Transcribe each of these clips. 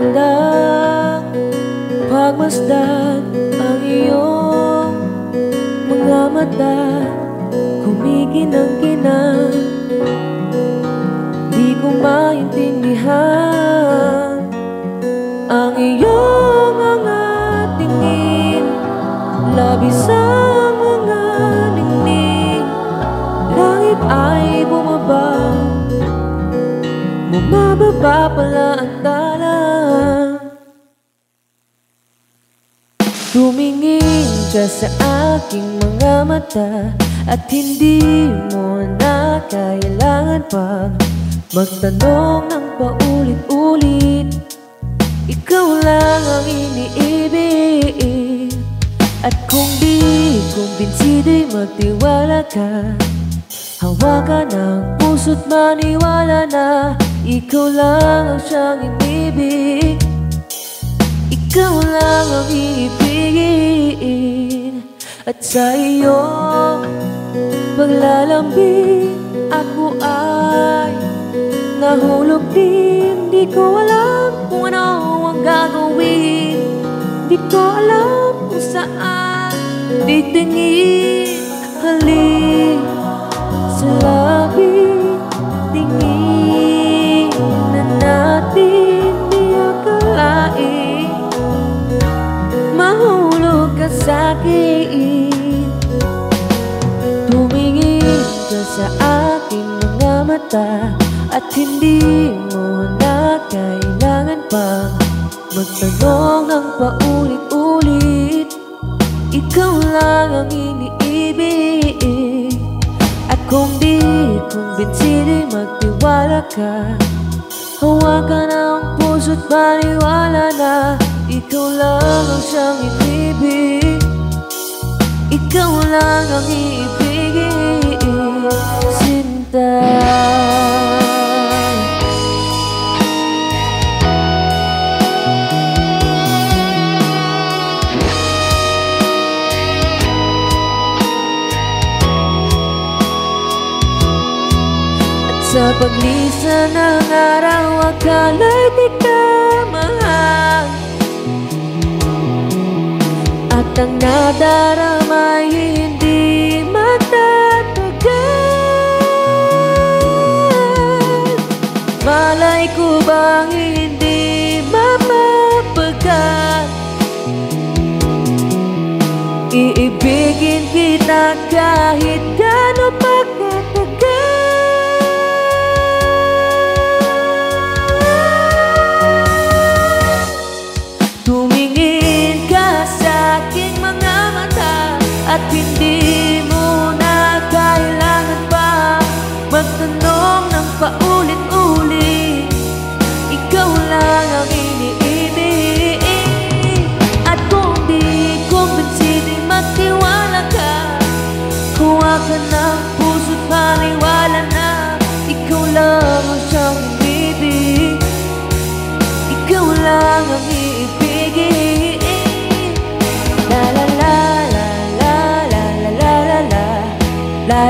Nagmamasdan ang iyong mga mata Kumikinang-kinang Di ko maintindihan Ang iyong mga tingin Labis ang mga ningning Langit ay bumaba Bumababa pala ang tala Tumingin ka sa aking mga mata At hindi mo na kailangan pang Magtanong ng paulit-ulit. Ikaw lang ang iniibig At kung di kumbinsido'y magtiwala ka Hawakan ang puso't maniwala na Ikaw lang ang siyang inibig ikaw lang ang iibigin At sa iyong paglalambing Ako ay nahulog din. Di ko alam kung ano ang gagawin. Di ko alam kung saan titingin aking mga mata At hindi mo na kailangan pang Magtanong ng paulit-ulit. Ikaw lang ang iniibig At kung di kumbinsirin magtiwala ka. Hawakan ang puso't maniwala na Ikaw lang ang siyang inibig Ikaw lang ang iibigin sa paglisan ng araw Akala'y di ka mahal. At ang nadarama hindi magtatagal Malay ko bang hindi mapapagal? Iibigin kita kahit gano'n pa arrepentimos.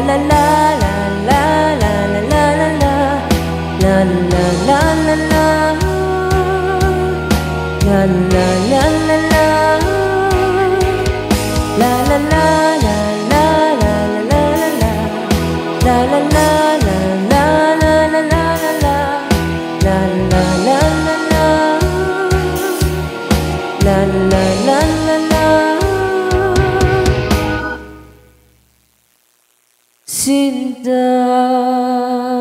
La la la la 心的。